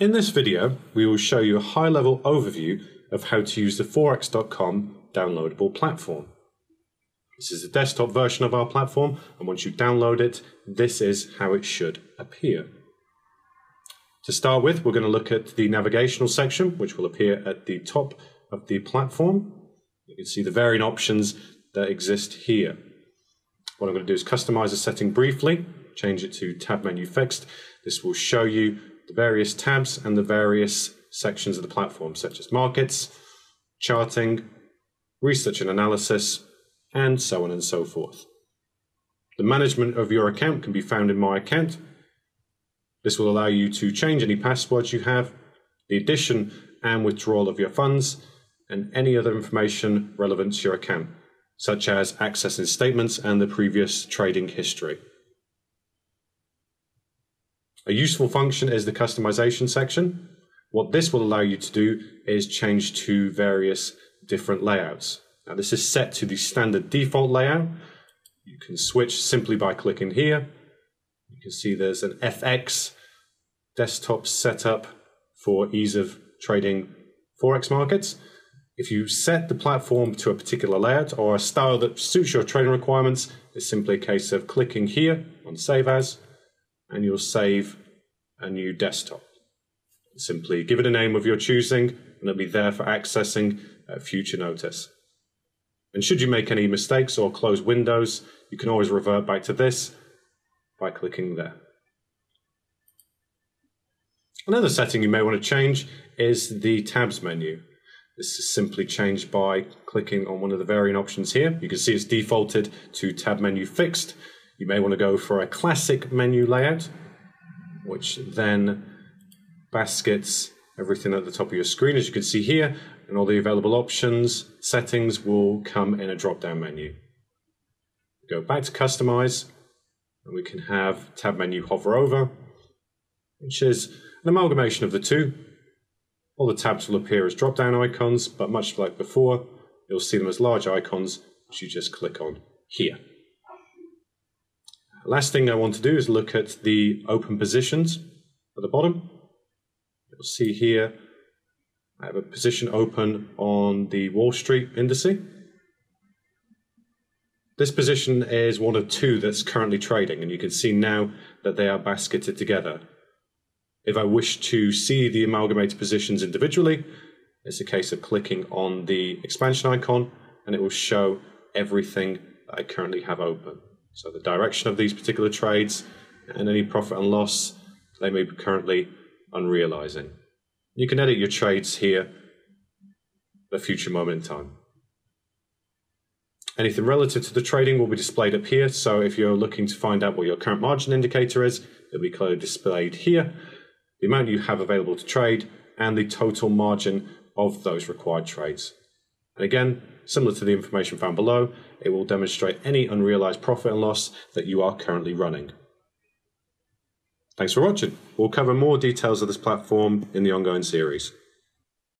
In this video, we will show you a high-level overview of how to use the Forex.com downloadable platform. This is the desktop version of our platform, and once you download it, this is how it should appear. To start with, we're going to look at the navigational section, which will appear at the top of the platform. You can see the varying options that exist here. What I'm going to do is customize a setting briefly, change it to tab menu fixed. This will show you the various tabs and the various sections of the platform, such as markets, charting, research and analysis, and so on and so forth. The management of your account can be found in My Account, this will allow you to change any passwords you have, the addition and withdrawal of your funds, and any other information relevant to your account, such as accessing statements and the previous trading history. A useful function is the customization section. What this will allow you to do is change to various different layouts. Now this is set to the standard default layout. You can switch simply by clicking here you can see there's an FX desktop setup for ease of trading Forex markets. If you set the platform to a particular layout or a style that suits your trading requirements, it's simply a case of clicking here on Save As, and you'll save a new desktop. Simply give it a name of your choosing, and it'll be there for accessing at future notice. And should you make any mistakes or close windows, you can always revert back to this by clicking there. Another setting you may want to change is the tabs menu. This is simply changed by clicking on one of the varying options here. You can see it's defaulted to tab menu fixed. You may want to go for a classic menu layout, which then baskets everything at the top of your screen, as you can see here, and all the available options, settings will come in a drop-down menu. Go back to customize, and we can have tab menu hover over, which is an amalgamation of the two. All the tabs will appear as drop-down icons, but much like before, you'll see them as large icons, which you just click on here. Last thing I want to do is look at the open positions at the bottom. You'll see here I have a position open on the Wall Street indice. This position is one of two that's currently trading, and you can see now that they are basketed together. If I wish to see the amalgamated positions individually, it's a case of clicking on the expansion icon, and it will show everything that I currently have open. So the direction of these particular trades and any profit and loss they may be currently unrealizing. You can edit your trades here at a future moment in time. Anything relative to the trading will be displayed up here. So if you're looking to find out what your current margin indicator is, it'll be clearly displayed here. The amount you have available to trade and the total margin of those required trades. And again, similar to the information found below, it will demonstrate any unrealized profit and loss that you are currently running. Thanks for watching. We'll cover more details of this platform in the ongoing series.